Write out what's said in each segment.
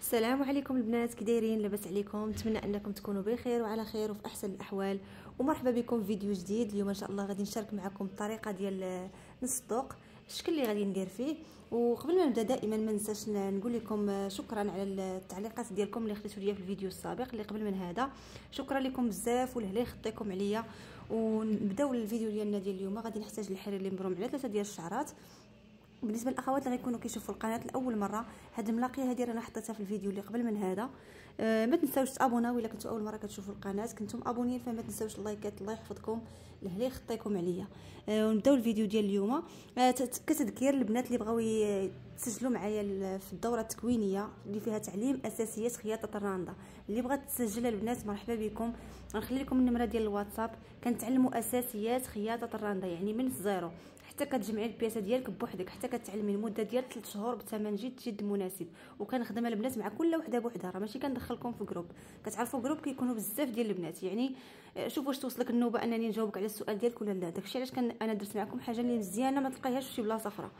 السلام عليكم البنات كي دايرين؟ لاباس عليكم. نتمنى أنكم تكونوا بخير وعلى خير وفي أحسن الأحوال. ومرحبا بكم في فيديو جديد. اليوم إن شاء الله غادي نشارك معكم الطريقة ديال نصدق الشكل اللي غادي ندير فيه. وقبل ما نبدأ دائما ما ننساش نقول لكم شكرا على التعليقات ديالكم اللي خديتوا ليا في الفيديو السابق اللي قبل من هذا. شكرا لكم بزاف والهلا يخطيكم عليا. ونبداو الفيديو ديالنا ديال اليوم. غادي نحتاج الحرير اللي مبروم على ثلاثة ديال الشعرات. بالنسبة للأخوات اللي غيكونوا كيشوفوا القناة لأول مرة. هاد الملاقية هذه رانا حطيتها في الفيديو اللي قبل من هذا. أه ما تنساوش تأبوناو إلا كنتوا أول مرة كتشوفوا القناة. كنتم أبونيين فما تنساوش اللايكات الله يحفظكم. لهلا يخطيكم عليا. أه ونبداو الفيديو ديال اليوم. أه كتذكير البنات اللي بغاو يسجلوا معايا في الدورة التكوينية اللي فيها تعليم اساسيات خياطة الراندا. اللي بغات تسجل البنات مرحبا بكم. غنخلي لكم النمرة ديال الواتساب. كنتعلموا أساسيات خياطة الراندا يعني من ال zéro حتى كتجمعي البياسة ديالك بوحدك حتى كتعلمي المدة ديال 3 شهور بثمن جد جد مناسب. وكنخدم البنات مع كل وحدة بوحدها راه ماشي كندخلكم في groupe كتعرفوا groupe كيكونوا بزاف ديال البنات. يعني شوف واش توصلك النوبة أنني نجاوبك على السؤال ديالك ولا لا. داكشي علاش أنا درت معكم حاجة اللي مزيانة ما تلقايهاش في شي بلاصة أخرى.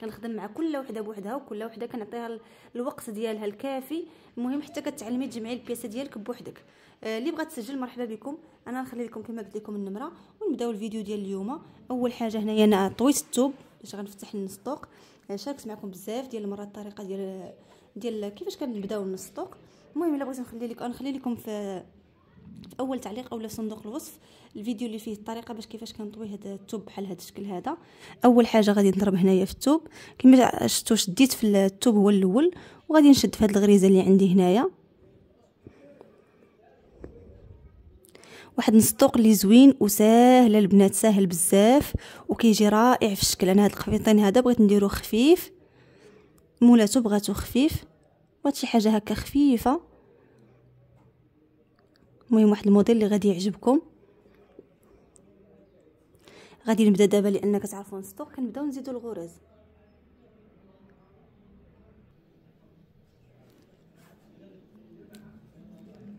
كنخدم مع كل وحدة بوحدها وكل وحدة كنعطيها الوقت ديالها الكافي. المهم حتى كتعلمي تجمعي البياسة ديالك بوحدك. آه اللي بغات تسجل مرحبا بكم. أنا نخلي لكم كما قلت لكم النمرة. ونبداو الفيديو ديال اليوم. أول حاجة هنايا أنا طويت الثوب باش غنفتح النصطوق شاركت معكم بزاف ديال المرات الطريقة ديال ديال كيفاش كنبداو النصطوق المهم إلا بغيت نخلي لكم نخلي لكم في في أول تعليق اولا صندوق الوصف الفيديو اللي فيه الطريقة باش كيفاش كنطوي هذا الثوب بحال هذا الشكل هذا. أول حاجة غادي نضرب هنايا في الثوب كما شفتوا شديت في الثوب هو الأول وغادي نشد في هذه الغريزة اللي عندي هنايا. واحد نصطوق اللي زوين وساهل البنات ساهل بزاف وكيجي رائع في الشكل. أنا هاد الخفيطين هذا بغيت نديرو خفيف مولاتو بغاتو خفيف بغات شي حاجة هكا خفيفة. المهم واحد الموديل اللي غادي يعجبكم. غادي نبدأ دابا لأن كتعرفوا نصطوق كنبداو نزيدو الغرز.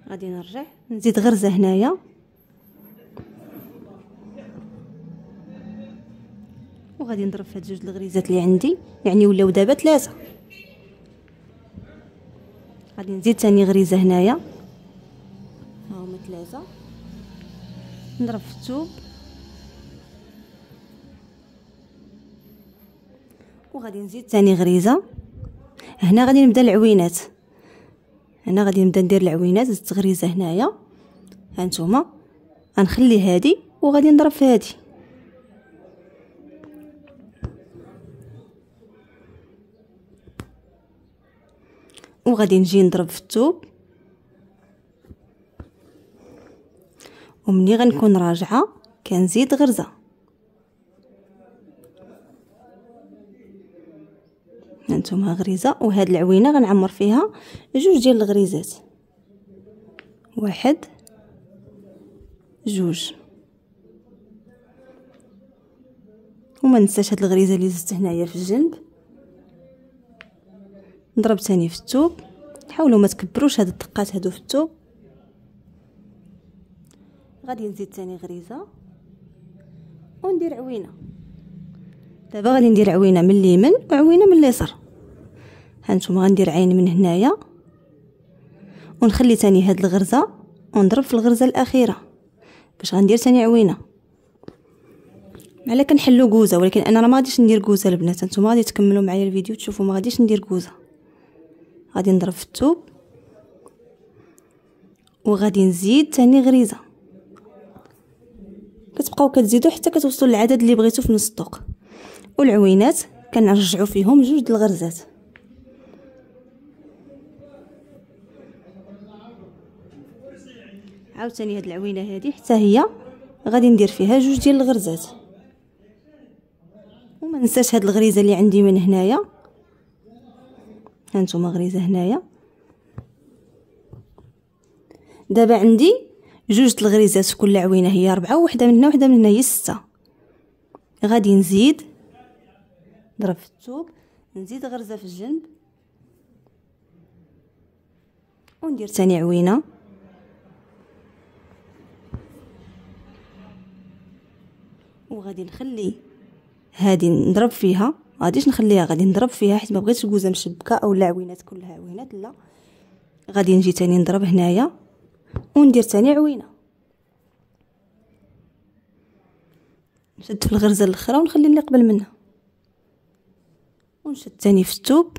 غادي نرجع نزيد غرزة هنايا. وغادي نضرب في هاد جوج الغريزات اللي عندي. يعني ولاو دابا ثلاثة غادي نزيد ثاني غريزة هنايا. ها هما ثلاثة نضرب في الثوب وغادي نزيد ثاني غريزة. هنا غادي نبدا العوينات. هنا غادي نبدا ندير العوينات زدت غريزة هنايا. هانتوما غنخلي هادي وغادي نضرب في هادي. وغادي نجي نضرب في الثوب ومني غنكون راجعة كنزيد غرزة. هانتوما غريزة وهاد العوينة غنعمر فيها جوج ديال الغريزات. واحد جوج. وما ننساش هاد الغريزة اللي زدت هنايا في الجنب. نضرب ثاني في الثوب. حاولوا ما تكبروش هاد الدقات هادو في الثوب. غادي نزيد ثاني غريزة. وندير عوينة. دابا غادي ندير عوينة من اليمين وعوينة من اليسار. هانتوما غندير عين من هنايا. ونخلي ثاني هاد الغرزة ونضرب في الغرزة الأخيرة. باش غندير ثاني عوينة. على كنحلو كوزة ولكن أنا راه ما غاديش ندير كوزة البنات نتوما غادي تكملوا معايا الفيديو تشوفوا ما غاديش ندير كوزة. غادي نضرب في الثوب وغادي نزيد ثاني غريزة. كتبقاو كتزيدوا حتى كتوصلوا للعدد اللي بغيتو في نص الطوق. والعوينات كنرجعوا فيهم جوج د الغرزات. عاوتاني هاد العوينة هادي حتى هي غادي ندير فيها جوج ديال الغرزات. وما ننساش هاد الغريزة اللي عندي من هنايا. هانتوما غريزه هنايا. دابا عندي جوج الغريزات كل عوينة هي أربعة وحدة من هنا وحدة من هنا هي ستة. غادي نزيد نضرب في الثوب نزيد غرزة في الجنب وندير ثاني عوينة. وغادي نخلي هادي نضرب فيها. غاديش نخليها غادي نضرب فيها حيت ما بغيتش كوزه مشبكة أو عوينات كلها عوينات لا. غادي نجي تاني نضرب هنايا وندير تاني عوينة. نشد في الغرزة الأخرى ونخلي اللي قبل منها. ونشد تاني في الثوب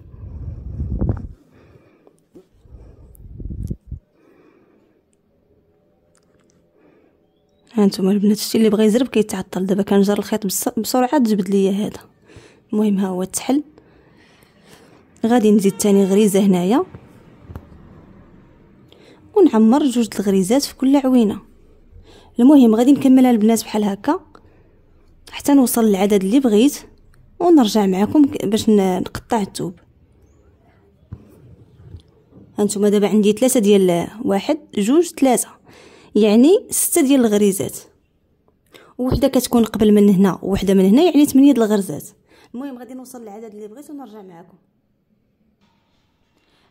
هانتوما البنات شتي اللي بغى يزرب كيتعطل. دابا كنجر الخيط بسرعة تجبد ليا هذا. المهم ها هو تحل غادي نزيد تاني غريزة هنايا. ونعمر جوج الغريزات في كل عوينة. المهم غادي نكملها البنات بحال هكا. حتى نوصل للعدد اللي بغيت. ونرجع معكم باش نقطع الثوب هانتوما دابا عندي ثلاثة ديال واحد جوج ثلاثة يعني ستة ديال الغريزات. وحدة كتكون قبل من هنا وحدة من هنا يعني 8 د الغرزات. المهم غادي نوصل للعدد اللي بغيت ونرجع معكم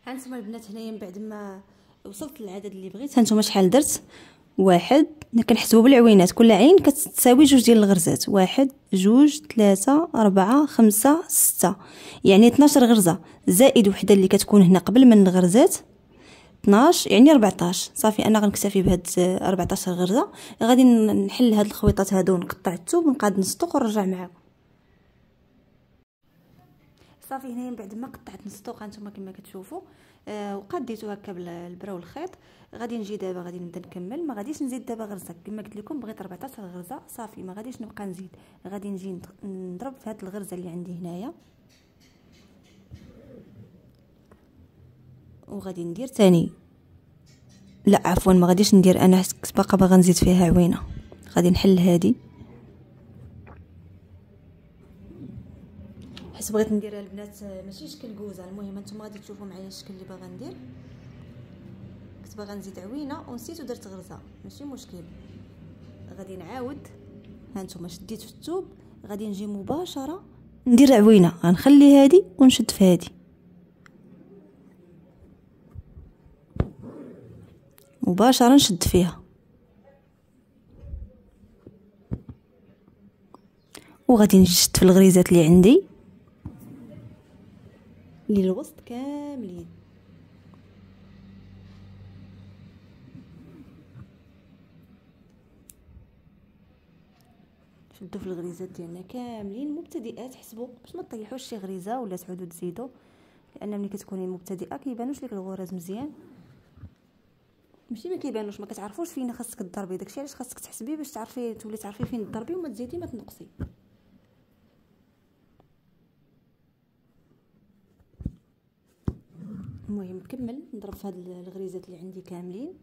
هانتوما البنات هنايا من بعد ما وصلت للعدد اللي بغيت هانتوما شحال درت؟ واحد كنحسبو بالعوينات. كل عين كتساوي جوج ديال الغرزات. واحد جوج ثلاثة أربعة خمسة ستة. يعني 12 غرزة. زائد وحدة اللي كتكون هنا قبل من الغرزات 12 يعني 14 صافي أنا غنكتفي بهاد 14 غرزة. غادي نحل هاد الخويطات هادو ونقطع الثوب ونقاد نصطوق ونرجع معاكم. صافي هنايا من بعد ما قطعت نصطوق هانتوما كما كتشوفوا. آه وقديتو هكا بالبرا والخيط غادي نجي دابا غادي نبدا نكمل. ما غاديش نزيد دابا غرزه كما قلت لكم بغيت 14 غرزة. صافي ما غاديش نبقى نزيد. غادي نجي نضرب في هاد الغرزة اللي عندي هنايا. وغادي ندير تاني. لا عفوا ما غاديش ندير أنا كنت باقا باغا نزيد فيها عوينة. غادي نحل هادي. حيت بغيت نديرها البنات ماشي شكل كوزه المهم نتوما غادي تشوفوا معايا الشكل اللي باغا ندير. كنت باغا نزيد عوينة ونسيت ودرت غرزة ماشي مشكل. غادي نعاود. هانتوما شديت في الثوب غادي نجي مباشرة ندير عوينة. غنخلي هادي ونشد في هادي. مباشرة نشد فيها. وغادي نشد في الغريزات اللي عندي. اللي الوسط كاملين. شدوا في الغريزات ديالنا كاملين. مبتدئات حسبوا باش ما تطيحوش شي غريزة ولا تعودوا تزيدوا لأن ملي كتكوني مبتدئة كيبانوش لك الغرز مزيان. ماشي ما كيبانوش ما كتعرفوش فين خاصك تضربي. داكشي علاش خاصك تحسبي باش تعرفي تولي تعرفي فين تضربي وما تزيدي ما تنقصي. المهم نكمل نضرب في هاد الغريزات اللي عندي كاملين.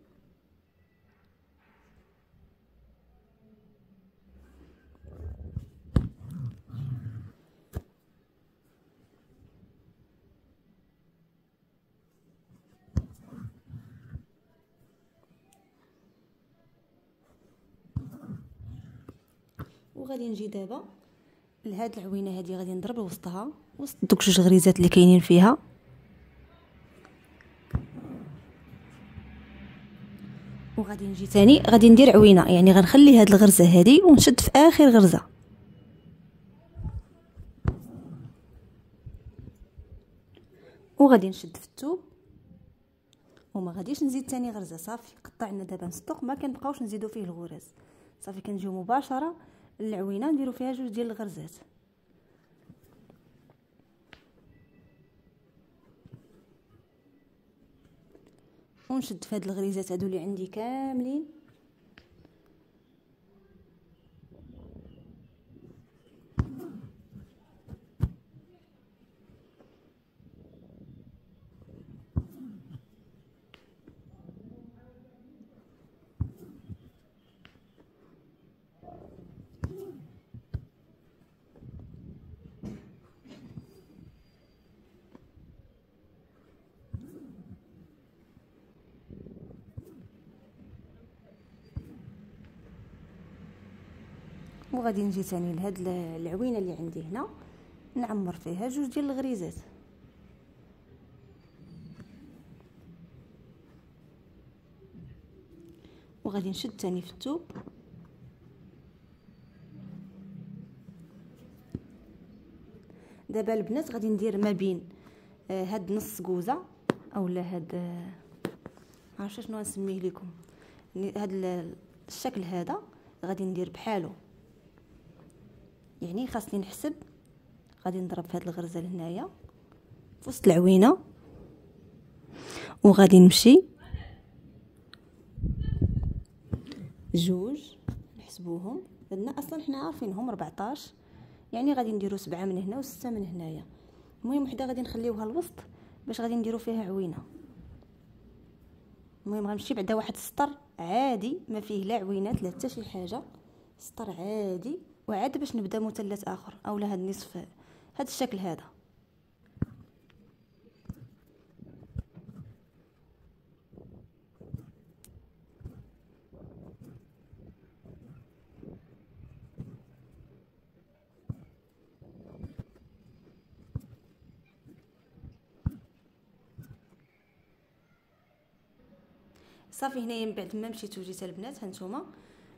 وغادي نجي دابا لهاد العوينة هادي غادي نضرب وسطها وسط دوك جوج غريزات اللي كاينين فيها. وغادي نجي تاني. غادي ندير عوينة. يعني غنخلي هاد الغرزة هادي ونشد في آخر غرزة. وغادي نشد في الثوب وما غاديش نزيد تاني غرزة. صافي قطعنا دابا نصدق ما كنبقاوش نزيدو فيه الغرز. صافي كنجيو مباشرة العوينه نديرو فيها جوج ديال الغرزات. ونشد في هاد الغريزات هادو اللي عندي كاملين. وغادي نجي ثاني لهاد العوينة اللي عندي هنا. نعمر فيها جوج ديال الغريزات. وغادي نشد ثاني في الثوب دابا البنات غادي ندير ما بين آه، هاد نص كوزة أولا هاد عرفت شنو نسميه لكم هذا الشكل هذا غادي ندير بحالو. يعني خاصني نحسب. غادي نضرب في هذه الغرزة لهنايا في وسط العوينة وغادي نمشي جوج نحسبوهم. عندنا أصلا حنا عارفينهم 14 يعني غادي نديرو سبعة من هنا وستة من هنايا. المهم وحدة غادي نخليوها الوسط باش غادي نديرو فيها عوينة. المهم غنمشي بعدا واحد السطر عادي ما فيه لا عوينات لا حتى شي حاجة. سطر عادي. وعاد باش نبدا مثلث آخر اولا هاد النصف. هاد الشكل هذا. صافي هنايا من بعد ما مشيت وجيت البنات هانتوما.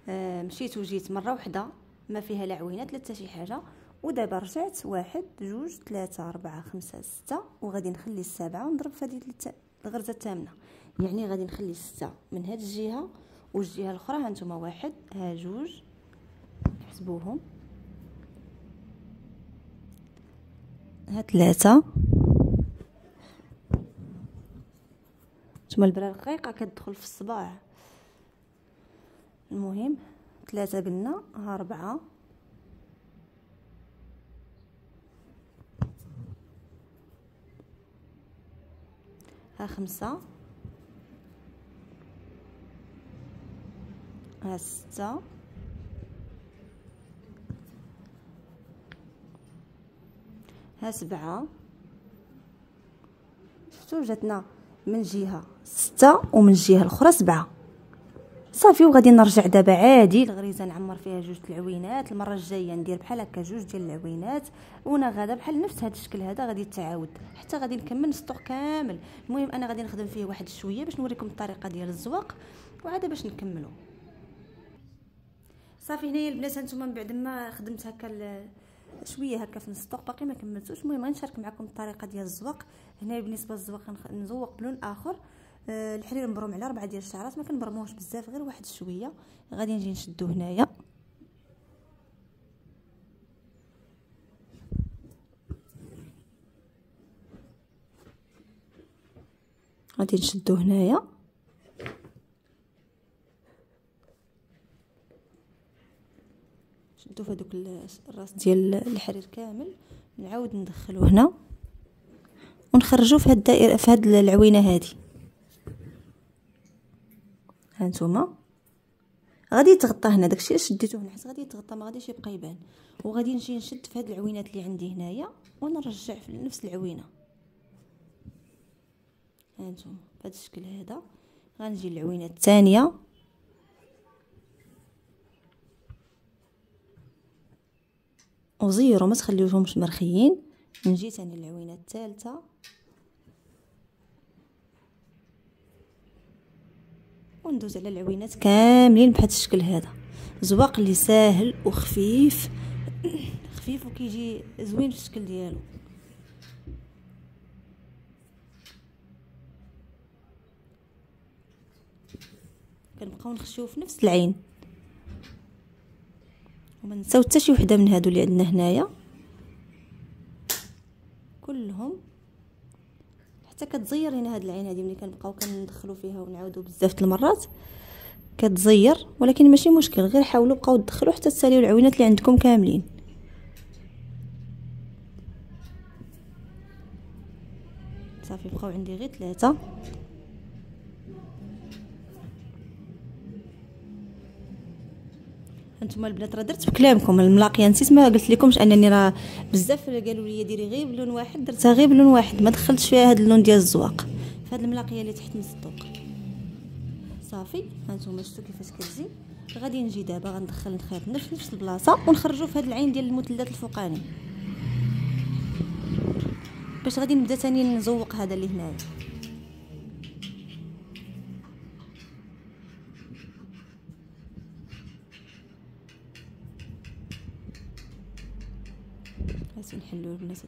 آه مشيت وجيت مرة واحدة ما فيها لا عوينات لا شي حاجة. ودابا رجعت واحد جوج ثلاثة أربعة خمسة ستة وغادي نخلي السابعة ونضرب في هذه الغرزة الثامنة. يعني غادي نخلي ستة من هاد الجهة والجهة الأخرى هانتوما واحد ها جوج حسبوهم ها ثلاثة نتوما البرا رقيقه كتدخل في الصباع. المهم. ثلاثة قلنا ها أربعة ها خمسة. ها ستة. ها سبعة. شفتو جاتنا من جهة ستة ومن الجهة الأخرى سبعة. صافي وغادي نرجع دابا عادي. الغريزة نعمر فيها جوج العوينات. المرة الجاية ندير بحال هكا جوج ديال العوينات. وأنا غادا بحال نفس هذا الشكل هذا غادي تعاود حتى غادي نكمل نسطو كامل. المهم أنا غادي نخدم فيه واحد شوية باش نوريكم الطريقة ديال الزواق. وعاد باش نكملوا صافي هنايا البنات هانتوما من بعد ما خدمت هكا شوية هكا في السطوق باقي ما كملتوش. المهم غنشارك معكم الطريقة ديال الزواق. هنا بالنسبة للزواق نزوق بلون آخر. الحرير مبروم على ربعة ديال الشعرات ما كنبرموش بزاف غير واحد شوية. غادي نجي نشدو هنايا. غادي نشدو هنايا. شدو في هذوك الراس ديال الحرير كامل. نعاود ندخلو هنا. ونخرجو في هاد الدائرة في هاد العوينة هادي. هانتوما غادي يتغطى هنا داكشي اللي شديتو هنا حيت غادي يتغطى ما غاديش يبقى يبان. وغادي نجي نشد في هاد العوينات اللي عندي هنايا ونرجع في نفس العوينة. هانتوما بهذا الشكل هذا. غنجي العوينه الثانية. وزيروا ما تخليوهمش مرخيين. نجي ثاني العوينه الثالثة. وندوز على العوينات كاملين بهذا الشكل هذا. زواق اللي ساهل وخفيف. خفيف وكيجي زوين في الشكل ديالو. كنبقاو نخشيو في نفس العين. وما نساو حتى شي وحدة من هادو اللي عندنا هنايا. كلهم حتى كتزير هنا هاد العين هادي ملي كنبقاو كندخلو فيها ونعاودو بزاف المرات. كتزير ولكن ماشي مشكل غير حاولوا بقاو تدخلوا حتى تساليو العوينات اللي عندكم كاملين. صافي بقاو عندي غير ثلاثة أنتم البنات راه درت بكلامكم الملاقية نسيت ما قلت لكمش أنني راه بزاف قالوا لي ديري غير بلون واحد درتها غير بلون واحد ما دخلتش فيها هذا اللون ديال الزواق. هذه الملاقية اللي تحت من الصدوق صافي هانتوما شفتوا كيفاش كتجي. غادي نجي دابا غندخل الخيط نفس نفس البلاصة ونخرجوا في هذه العين ديال المثلث الفوقاني. باش غادي نبدا ثاني نزوق هذا اللي هنايا. البنات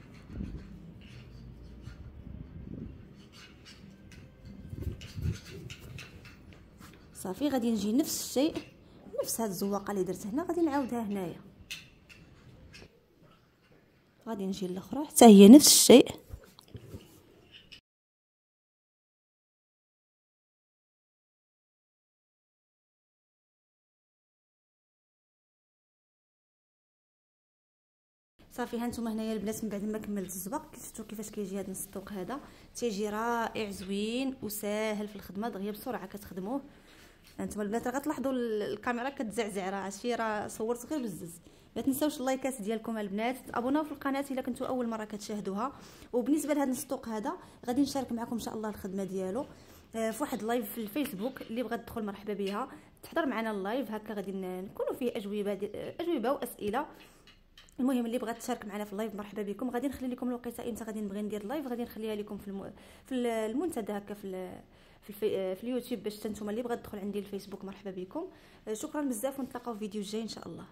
صافي غادي نجي نفس الشيء نفس هاد الزواقة اللي درت هنا غادي نعاودها هنايا. غادي نجي الاخرى حتى هي نفس الشيء. صافي هانتوما هنايا البنات من بعد ما كملت الزبق شفتوا كيفاش كيجي هذا الصدوق هذا. تيجي رائع زوين وساهل في الخدمة دغيا بسرعة كتخدموه. هانتوما البنات راه غتلاحظوا الكاميرا كتزعزع راه عرفتي راه صورت غير بزز. ما تنساوش اللايكات ديالكم البنات تابوناو في القناة إلا كنتو أول مرة كتشاهدوها. وبالنسبة لهذا الصدوق هذا غادي نشارك معكم إن شاء الله الخدمة ديالو. آه، في واحد live في الفيسبوك اللي بغات تدخل مرحبا بها تحضر معنا ال live هكا غادي نكونوا فيه أجوبة أجوبة وأسئلة. المهم اللي بغات تشارك معنا في ال live مرحبا بكم. غادي نخلي لكم الوقيته إمتى غادي نبغي ندير ال live غادي نخليها لكم في الم... في المنتدى هكا في في, الفي... في اليوتيوب باش نتوما اللي بغات تدخل عندي الفيسبوك. مرحبا بكم. شكرا بزاف ونتلاقاو في فيديو جاي إن شاء الله.